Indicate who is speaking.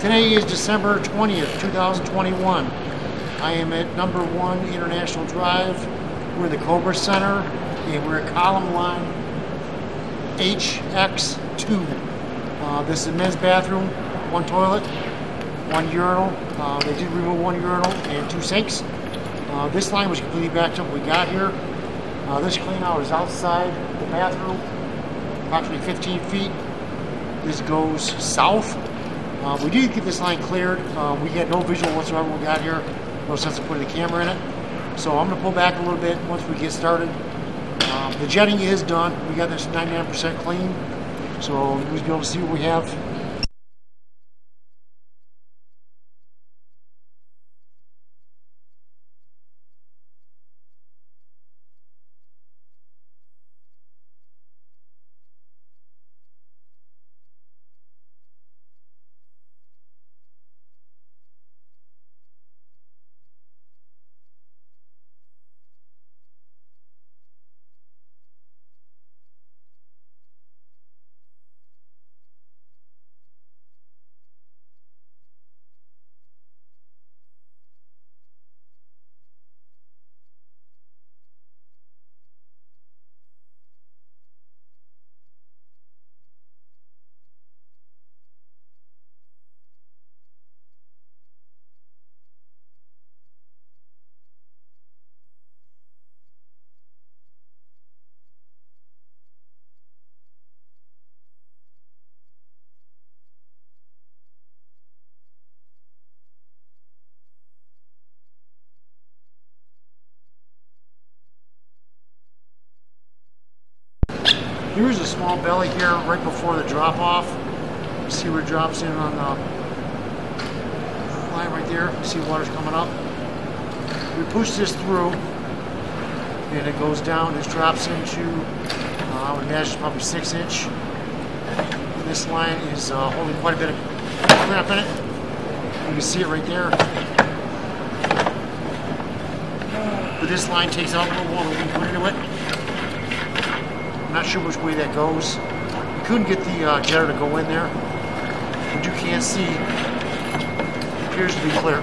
Speaker 1: Today is December 20th, 2021. I am at number one International Drive. We're the Cobra Center and we're at column line HX2. Uh, this is a men's bathroom, one toilet, one urinal. Uh, they did remove one urinal and two sinks. Uh, this line was completely backed up when we got here. Uh, this clean out is outside the bathroom, approximately 15 feet. This goes south uh, we did get this line cleared. Uh, we had no visual whatsoever when we got here. No sense of putting the camera in it. So I'm going to pull back a little bit once we get started. Um, the jetting is done. We got this 99% clean. So we'll be able to see what we have Here's a small belly here right before the drop off. See where it drops in on the line right there. See water's coming up. We push this through and it goes down. This drops into, uh, I would imagine probably six inch. And this line is uh, holding quite a bit of crap in it. You can see it right there. But this line takes out a little water we put into it. I'm not sure which way that goes. We couldn't get the uh, to go in there, but you can see it appears to be clear.